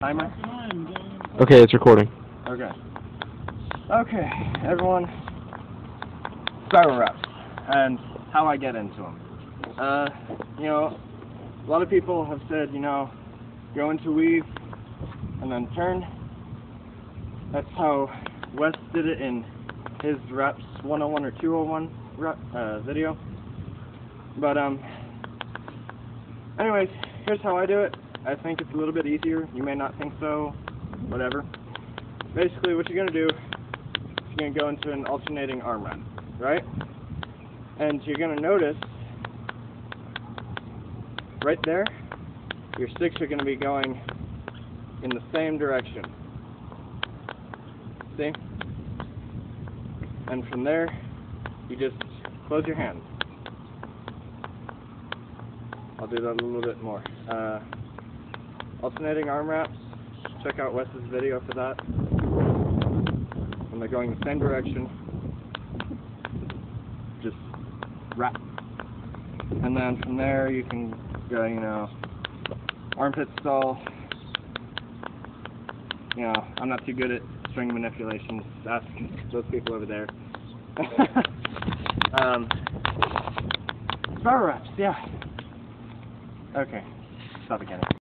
Timer? Okay, it's recording. Okay. Okay, everyone. Spiral wraps and how I get into them. Uh, you know, a lot of people have said, you know, go into weave and then turn. That's how Wes did it in his reps 101 or 201 rep, uh, video. But um, anyways, here's how I do it. I think it's a little bit easier. You may not think so. Whatever. Basically, what you're gonna do is you're gonna go into an alternating arm run, right? And you're gonna notice right there, your sticks are gonna be going in the same direction. See? And from there, you just close your hands. I'll do that a little bit more. Uh, alternating arm wraps. Check out Wes's video for that. When they're going the same direction, just wrap. And then from there, you can go, you know, armpit stall. You know, I'm not too good at string manipulations. Ask those people over there. um, spiral wraps, yeah. Okay, stop again.